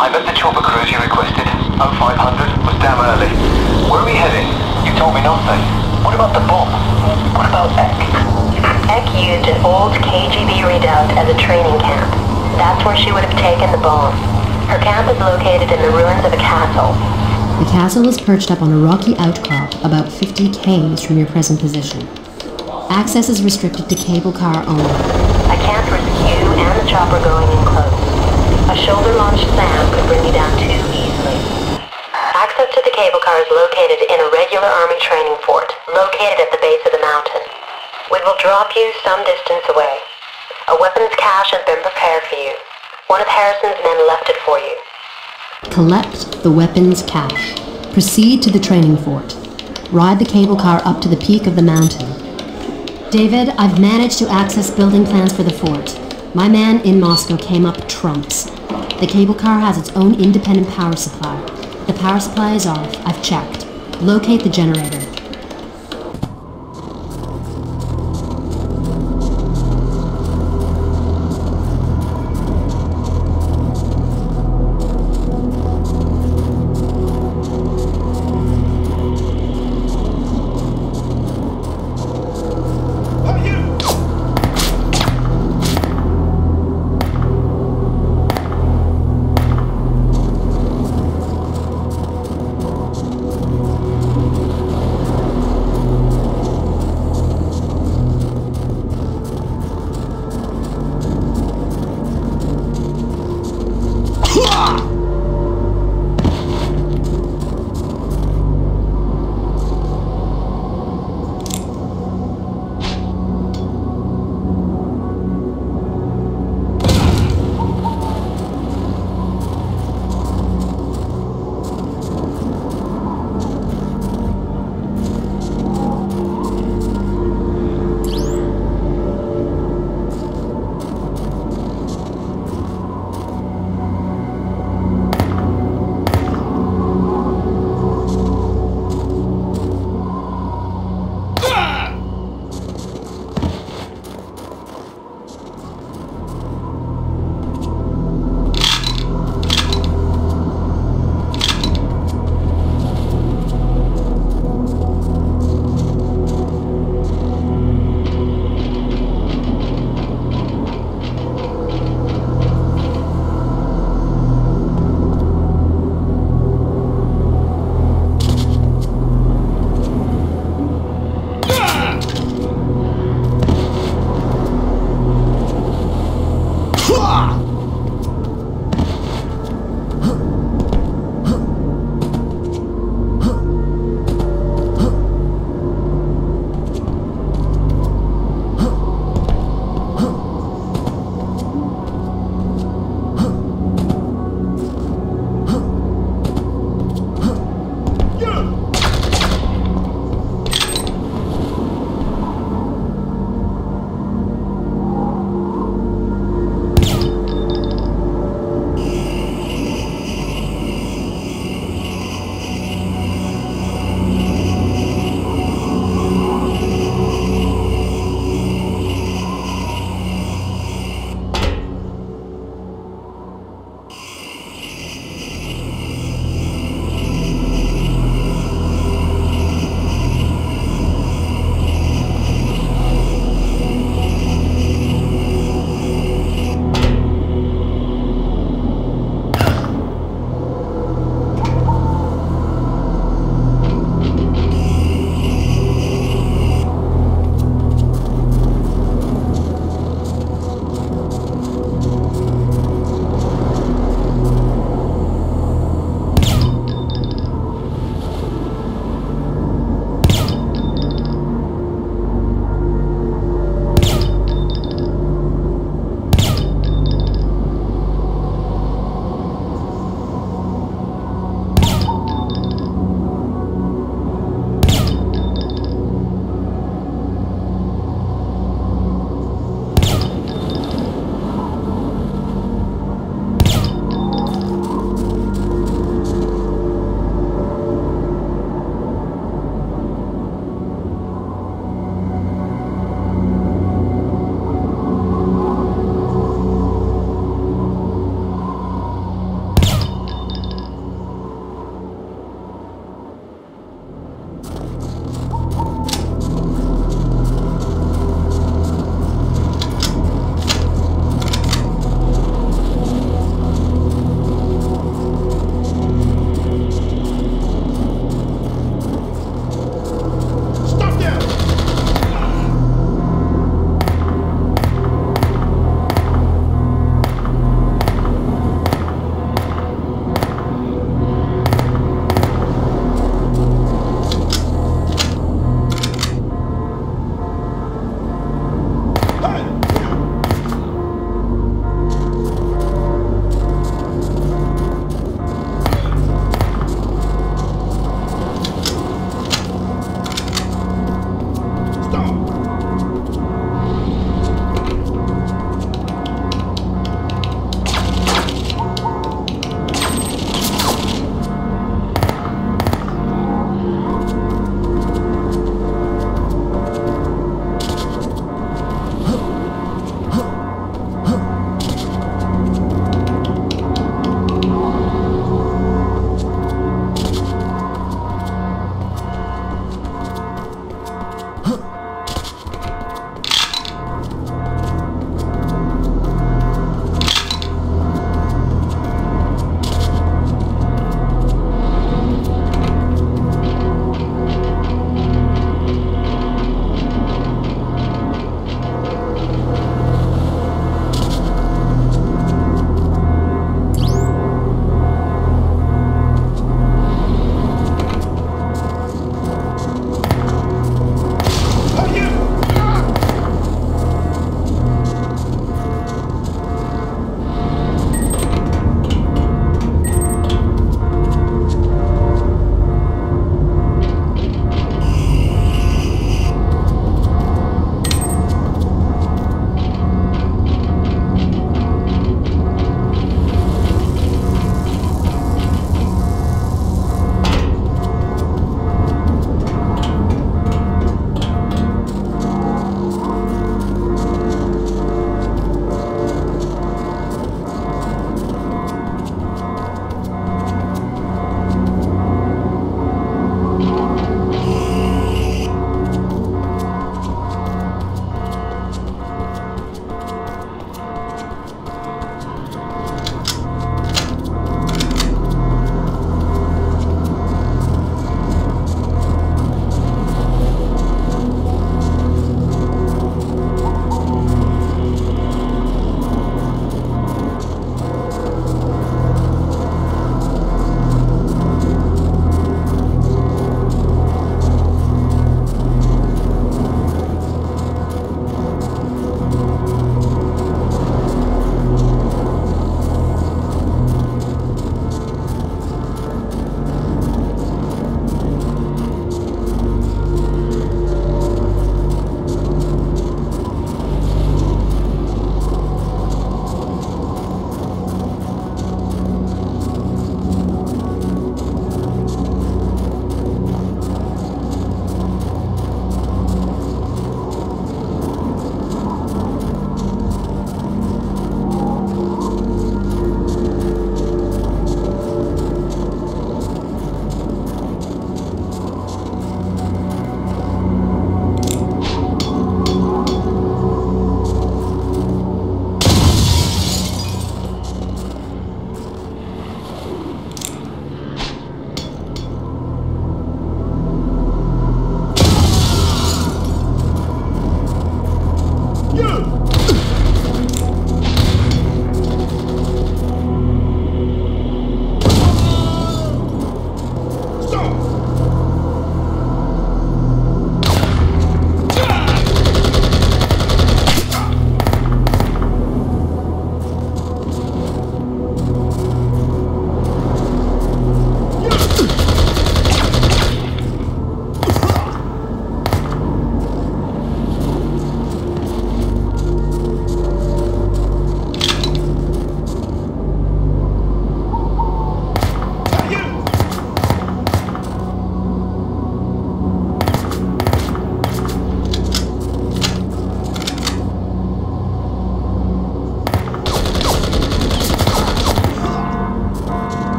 I met the chopper cruise you requested. 0500 was damn early. Where are we heading? You told me nothing. What about the bomb? What about Ekk? Ekk used an old KGB redoubt as a training camp. That's where she would have taken the bomb. Her camp is located in the ruins of a castle. The castle is perched up on a rocky outcrop about 50 k's from your present position. Access is restricted to cable car only. I can't risk you and the chopper going in close. A shoulder-launched SAM could bring you down too easily. Access to the cable car is located in a regular army training fort, located at the base of the mountain. We will drop you some distance away. A weapons cache has been prepared for you. One of Harrison's men left it for you. Collect the weapons cache. Proceed to the training fort. Ride the cable car up to the peak of the mountain. David, I've managed to access building plans for the fort. My man in Moscow came up trumps. The cable car has its own independent power supply. The power supply is off. I've checked. Locate the generator.